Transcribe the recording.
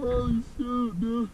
Holy shit, dude.